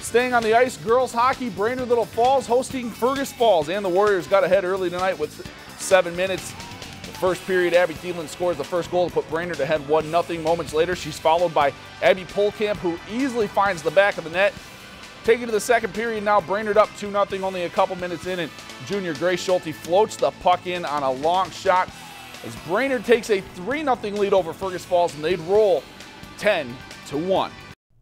Staying on the ice, girls hockey, Brainerd Little Falls hosting Fergus Falls, and the Warriors got ahead early tonight with seven minutes. The first period, Abby Thielen scores the first goal to put Brainerd ahead 1 0. Moments later, she's followed by Abby Polkamp, who easily finds the back of the net. Taking to the second period now, Brainerd up 2 0, only a couple minutes in, and junior Grace Schulte floats the puck in on a long shot as Brainerd takes a 3 0 lead over Fergus Falls, and they'd roll 10 to 1.